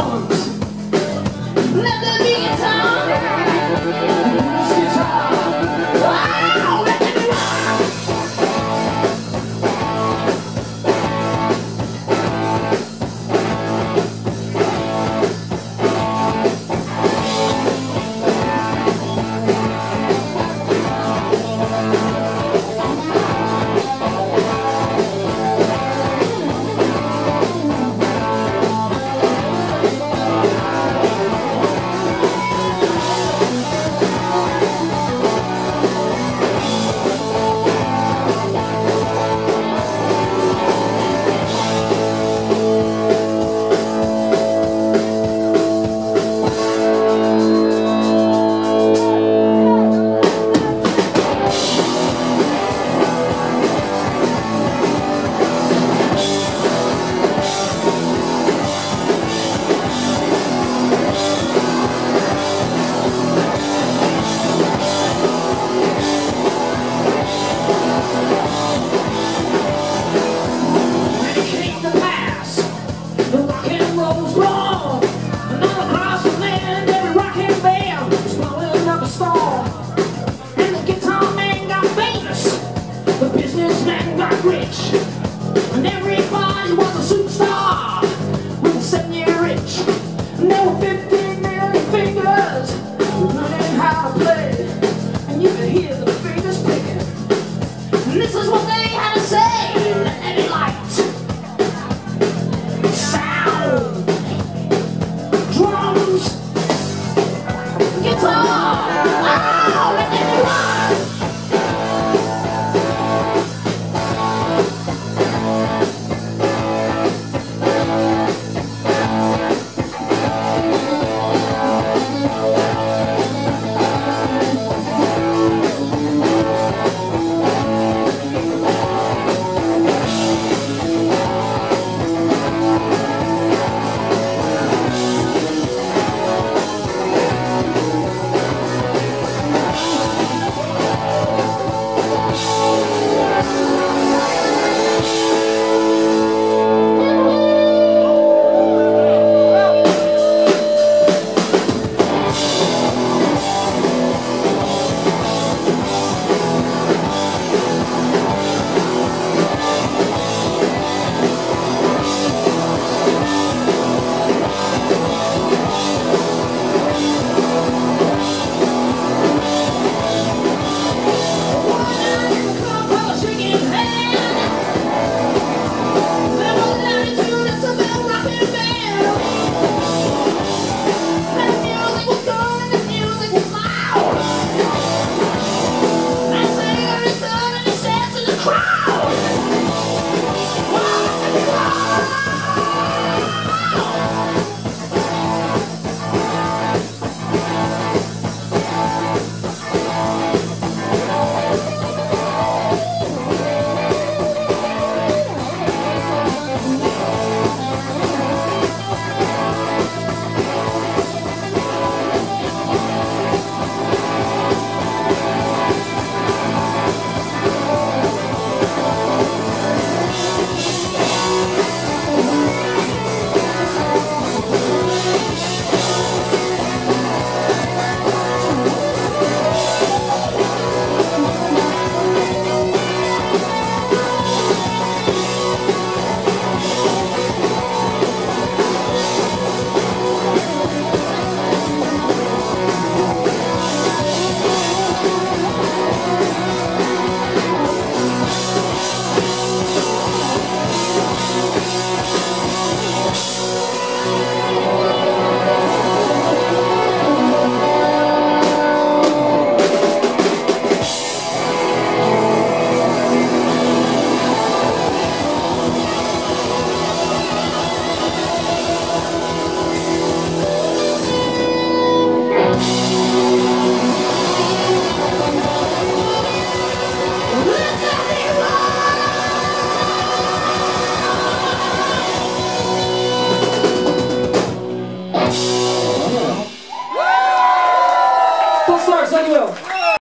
flowers. Rich.